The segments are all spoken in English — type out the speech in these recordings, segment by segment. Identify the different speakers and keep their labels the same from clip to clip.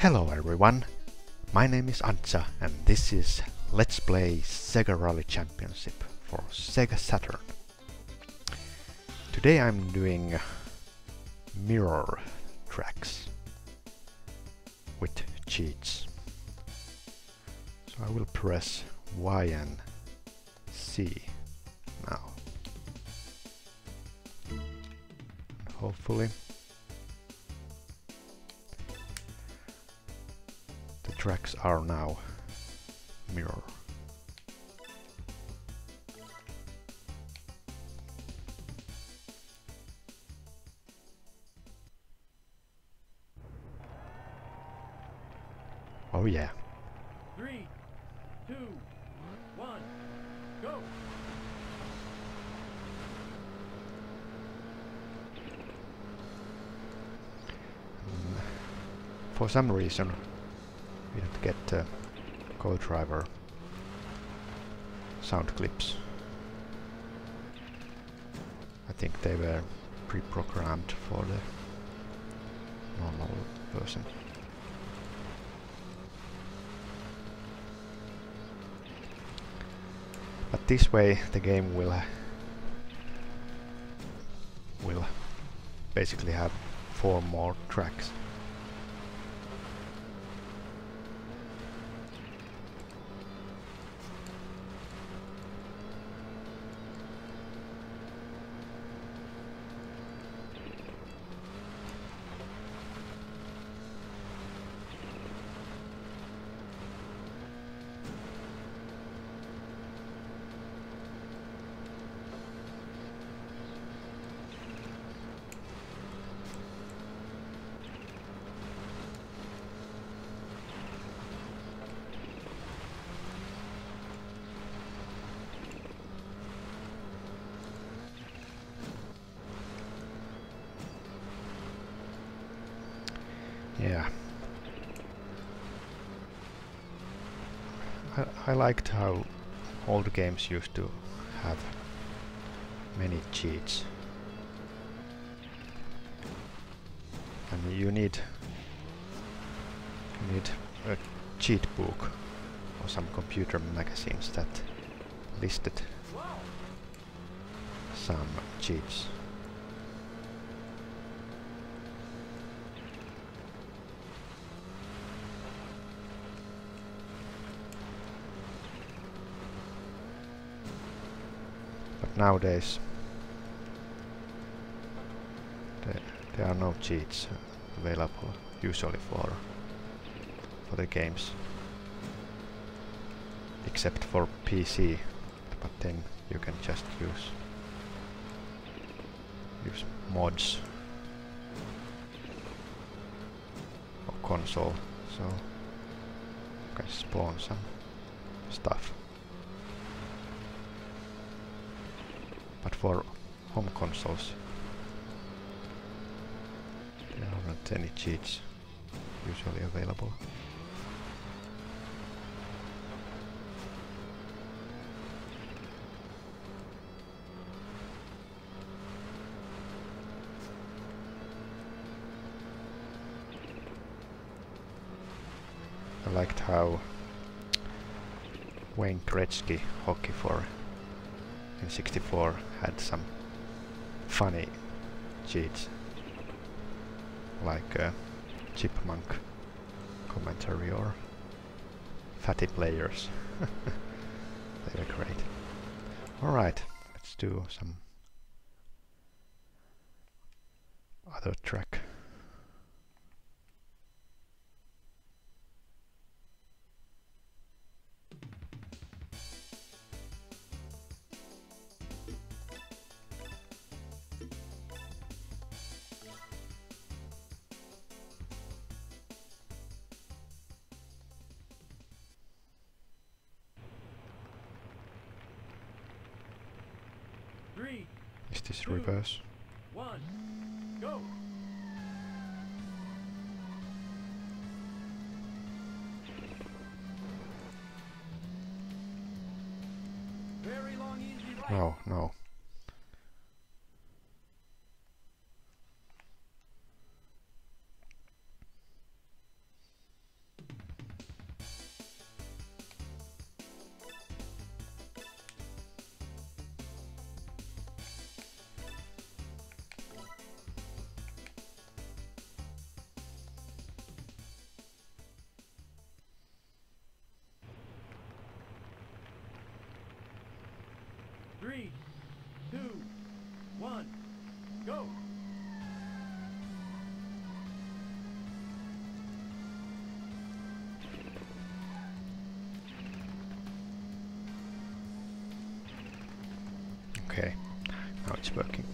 Speaker 1: Hello everyone, my name is Antsa and this is Let's Play Sega Rally Championship for Sega Saturn. Today I'm doing mirror tracks with cheats. So I will press Y and C now. Hopefully tracks are now mirror. Oh yeah.
Speaker 2: Three, two, one, go!
Speaker 1: For some reason we have to get uh, co-driver sound clips. I think they were pre-programmed for the normal person. But this way the game will will basically have four more tracks. Yeah. I, liked how old games used to have many cheats. And you need you need a cheat book or some computer magazines that listed some cheats. Nowadays. There, there are no cheats available usually for for the games. Except for PC but then you can just use use mods or console. So you can spawn some stuff for home consoles there aren't any cheats usually available. I liked how Wayne Gretzky hockey for N64 had some funny cheats like uh, chipmunk commentary or fatty players. They were great. Alright let's do some other track this
Speaker 2: Two.
Speaker 1: reverse
Speaker 2: one, go! Very long, easy right.
Speaker 1: no no
Speaker 2: Three, two, one, go.
Speaker 1: Okay, now it's working.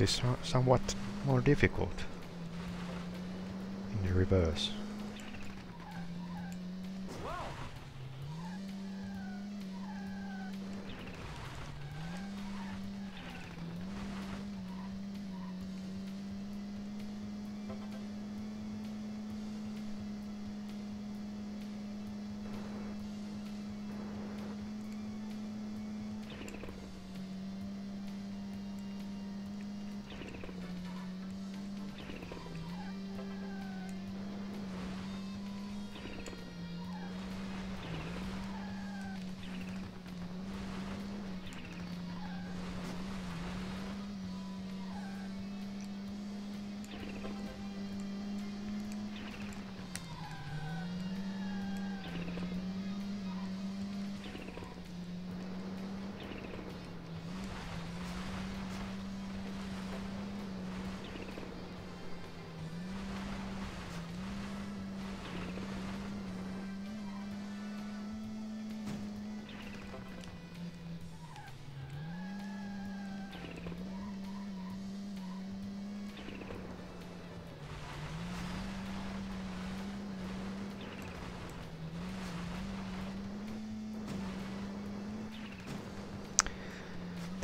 Speaker 1: Is somewhat more difficult in the reverse.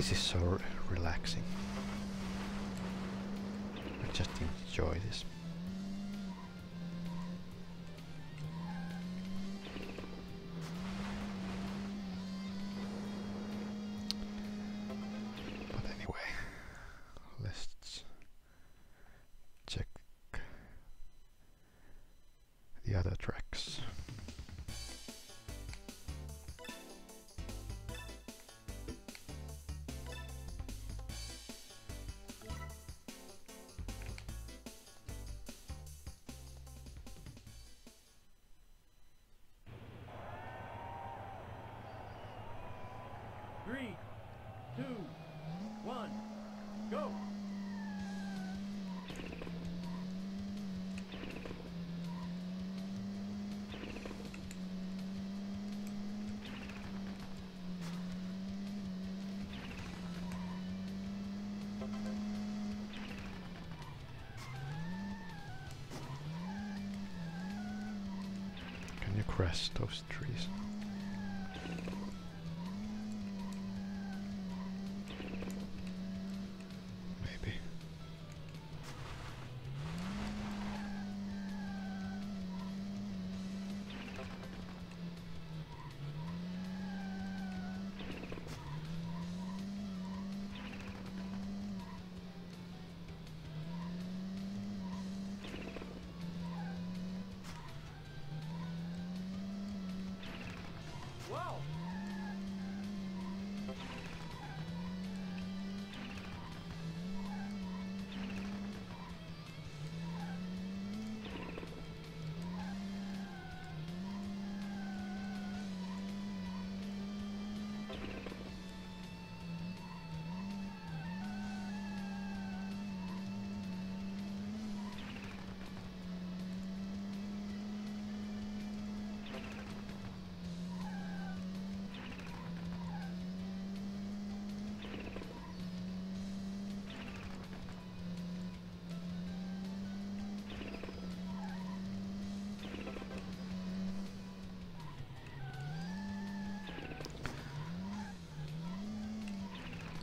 Speaker 1: This is so re- relaxing. I just enjoy this. But anyway, let's check the other tracks. Crash those trees?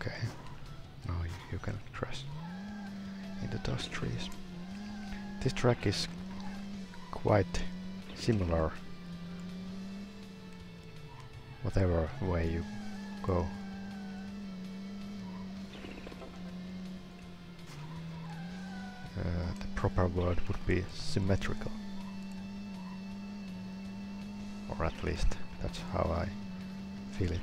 Speaker 1: Okay. Now you, you can crash into those trees. This track is quite similar whatever way you go. Uh, the proper word would be symmetrical. Or at least that's how I feel it.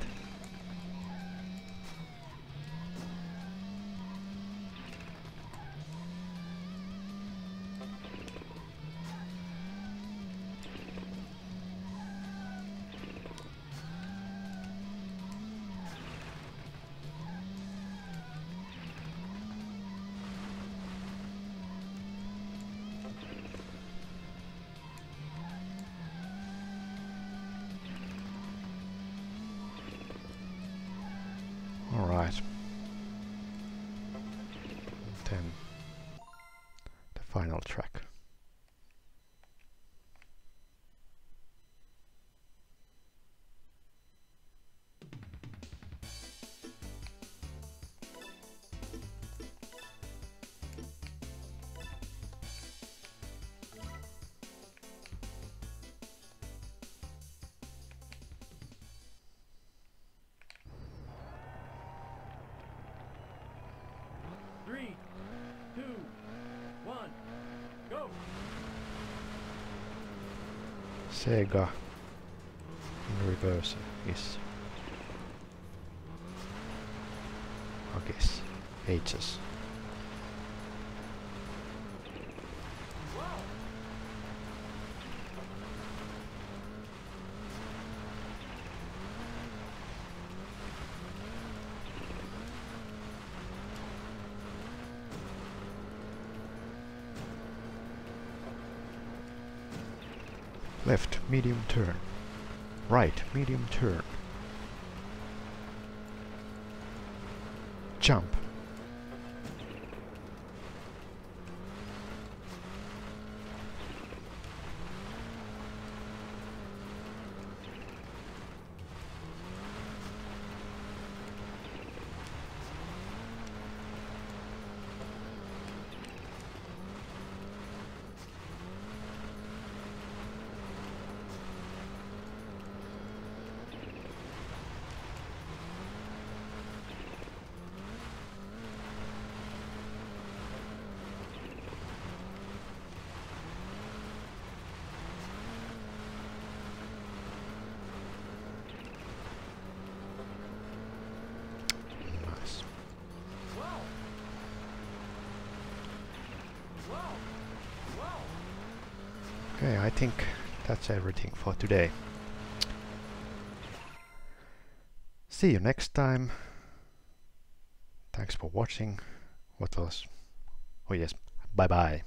Speaker 1: Sega in reverse is I guess H's. Medium turn. Right medium turn. Jump. Okay, I think that's everything for today. See you next time. Thanks for watching. What else? Oh yes, bye bye.